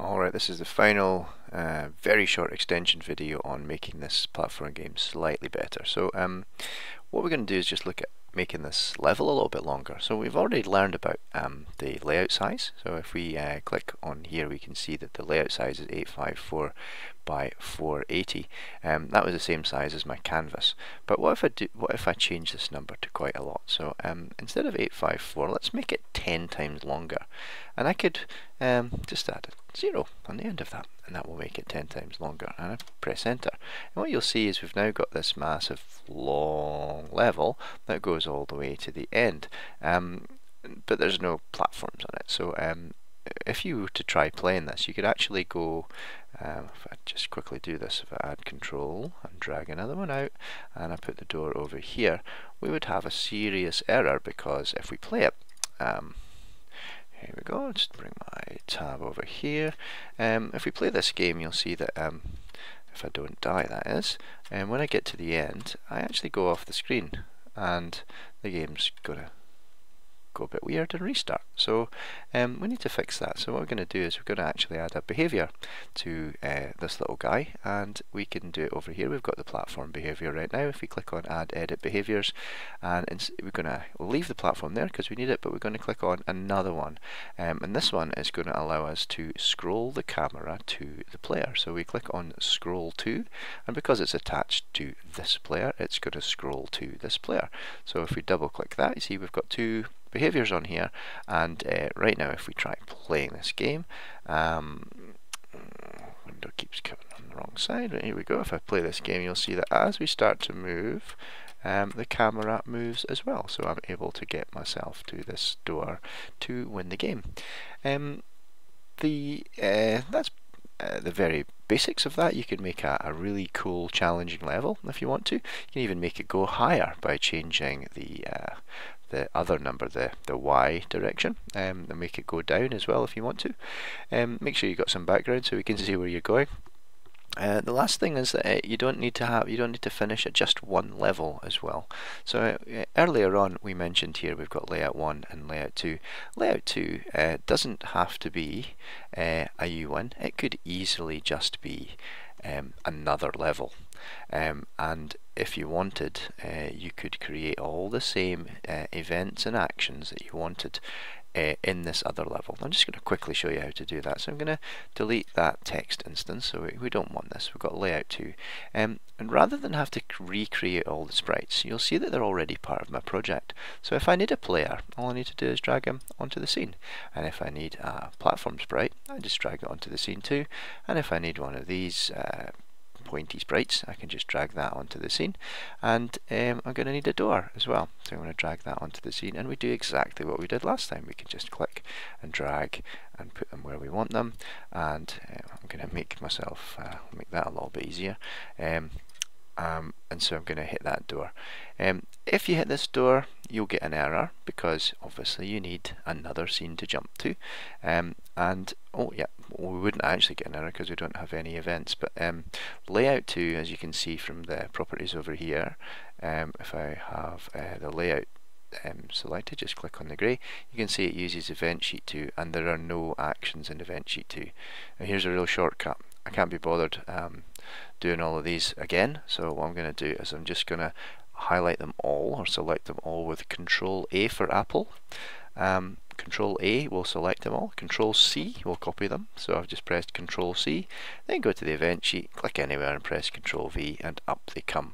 Alright, this is the final uh, very short extension video on making this platform game slightly better. So um, what we're going to do is just look at making this level a little bit longer. So we've already learned about um, the layout size. So if we uh, click on here we can see that the layout size is 854 by 480. Um, that was the same size as my canvas. But what if I do? What if I change this number to quite a lot? So um, instead of 854, let's make it 10 times longer. And I could um, just add a zero on the end of that, and that will make it 10 times longer. And I press enter. And what you'll see is we've now got this massive long level that goes all the way to the end. Um, but there's no platforms on it. So um, if you were to try playing this, you could actually go, um, if I just quickly do this, if I add control and drag another one out, and I put the door over here, we would have a serious error because if we play it, um, here we go, just bring my tab over here. Um, if we play this game, you'll see that um, if I don't die, that is, and when I get to the end, I actually go off the screen, and the game's gonna go a bit weird and restart. So um, we need to fix that. So what we're going to do is we're going to actually add a behavior to uh, this little guy and we can do it over here. We've got the platform behavior right now. If we click on add edit behaviors and we're going to leave the platform there because we need it but we're going to click on another one um, and this one is going to allow us to scroll the camera to the player. So we click on scroll to and because it's attached to this player it's going to scroll to this player. So if we double click that you see we've got two behaviors on here. And uh, right now if we try playing this game um, window keeps coming on the wrong side. Right, here we go. If I play this game you'll see that as we start to move um, the camera moves as well. So I'm able to get myself to this door to win the game. Um, the uh, that's uh, the very basics of that. You can make a, a, really cool challenging level if you want to. You can even make it go higher by changing the uh, the other number, the, the Y direction, um, and make it go down as well if you want to. Um, make sure you've got some background so we can see where you're going. Uh, the last thing is that uh, you don't need to have you don't need to finish at just one level as well. So uh, earlier on we mentioned here we've got layout one and layout two. Layout two uh, doesn't have to be uh, a U1. It could easily just be um, another level. Um, and if you wanted, uh, you could create all the same uh, events and actions that you wanted uh, in this other level. I'm just going to quickly show you how to do that. So I'm going to delete that text instance, so we, we don't want this. We've got layout 2. Um, and rather than have to recreate all the sprites, you'll see that they're already part of my project. So if I need a player, all I need to do is drag him onto the scene. And if I need a platform sprite, I just drag it onto the scene too. And if I need one of these uh, pointy sprites. I can just drag that onto the scene. And um, I'm going to need a door as well. So I'm going to drag that onto the scene and we do exactly what we did last time. We can just click and drag and put them where we want them. And uh, I'm going to make myself uh, make that a little bit easier. Um, um, and so I'm going to hit that door. Um, if you hit this door you'll get an error because obviously you need another scene to jump to. Um, and oh yeah we wouldn't actually get an error because we don't have any events but um, layout 2 as you can see from the properties over here um, if I have uh, the layout um, selected, just click on the grey, you can see it uses event sheet 2 and there are no actions in event sheet 2. Now here's a real shortcut. I can't be bothered um, doing all of these again so what I'm going to do is I'm just going to highlight them all or select them all with control A for Apple um, control A will select them all control C will copy them so I've just pressed control C then go to the event sheet click anywhere and press control V and up they come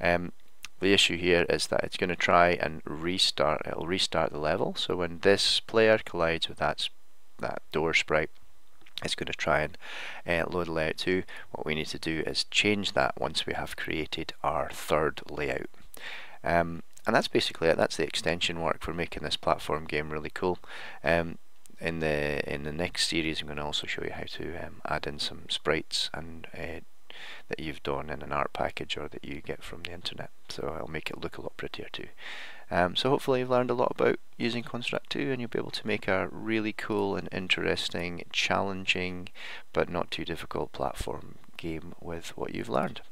um, the issue here is that it's going to try and restart it'll restart the level so when this player collides with that that door sprite it's going to try and uh, load layout 2. What we need to do is change that once we have created our third layout. Um, and that's basically it. That's the extension work for making this platform game really cool. Um, in the in the next series, I'm going to also show you how to um, add in some sprites and uh, that you've done in an art package or that you get from the internet. So I'll make it look a lot prettier too. Um, so hopefully you've learned a lot about using Construct 2 and you'll be able to make a really cool and interesting, challenging, but not too difficult platform game with what you've learned.